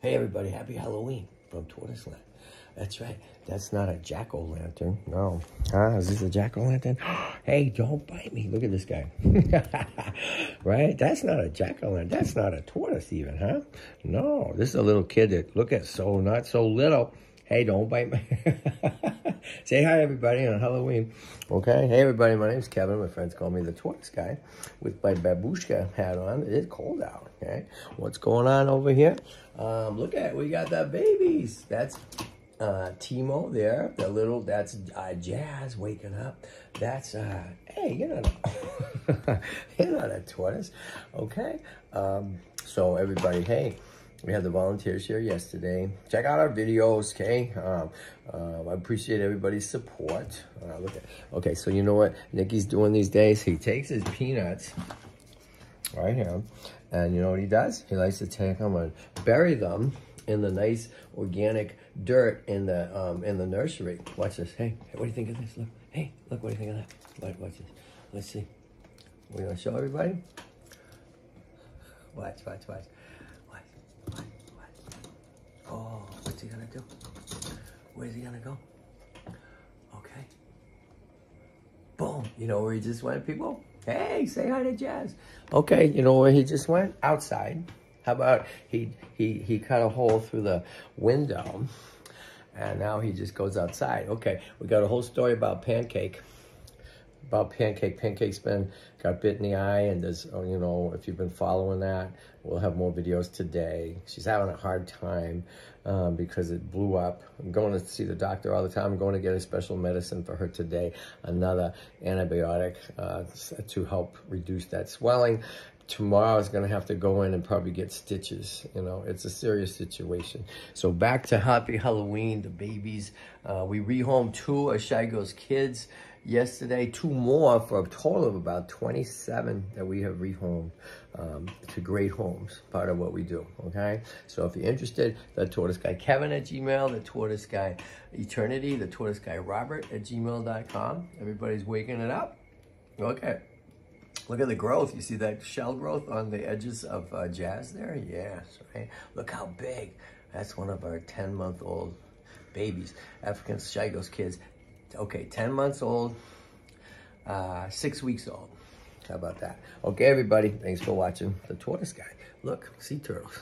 Hey, everybody, happy Halloween from Tortoise Land. That's right. That's not a jack-o'-lantern. No. Huh? Is this a jack-o'-lantern? hey, don't bite me. Look at this guy. right? That's not a jack-o'-lantern. That's not a tortoise even, huh? No. This is a little kid that, look at, so not so little. Hey, don't bite me. Say hi, everybody, on Halloween. Okay? Hey, everybody, my name's Kevin. My friends call me the Tortoise Guy with my babushka hat on. It is cold out, okay? What's going on over here? Um, look at, we got the babies. That's uh, Timo there, the little, that's uh, Jazz waking up. That's, uh, hey, you're not, a, you're not a tortoise, okay? Um, so everybody, hey, we had the volunteers here yesterday. Check out our videos, okay? Um, uh, I appreciate everybody's support. Uh, look at, okay, so you know what Nikki's doing these days? He takes his peanuts right here, and you know what he does? He likes to take them and bury them in the nice organic dirt in the um, in the nursery. Watch this. Hey, what do you think of this? Look. Hey, look. What do you think of that? Watch, watch this. Let's see. We're gonna show everybody. Watch, watch. Watch, watch, watch. Oh, what's he gonna do? Where's he gonna go? Okay. Boom. You know where he just went, people? Hey, say hi to Jazz. Okay, you know where he just went? Outside. How about he he he cut a hole through the window and now he just goes outside. Okay, we got a whole story about Pancake. About Pancake. Pancake's been got bit in the eye and there's, oh, you know, if you've been following that, we'll have more videos today. She's having a hard time um, because it blew up. I'm going to see the doctor all the time. I'm going to get a special medicine for her today, another antibiotic uh, to help reduce that swelling tomorrow is going to have to go in and probably get stitches. You know, it's a serious situation. So back to Happy Halloween, the babies. Uh, we rehomed two of Shygirl's kids yesterday, two more for a total of about 27 that we have rehomed um, to great homes, part of what we do, okay? So if you're interested, the Tortoise Guy Kevin at Gmail, the Tortoise Guy Eternity, the Tortoise Guy Robert at gmail.com. Everybody's waking it up. Okay. Look at the growth. You see that shell growth on the edges of uh, Jazz there? Yes, right? Look how big. That's one of our 10-month-old babies. African Shygirls kids. Okay, 10 months old, uh, six weeks old. How about that? Okay, everybody. Thanks for watching The Tortoise Guy. Look, sea turtles.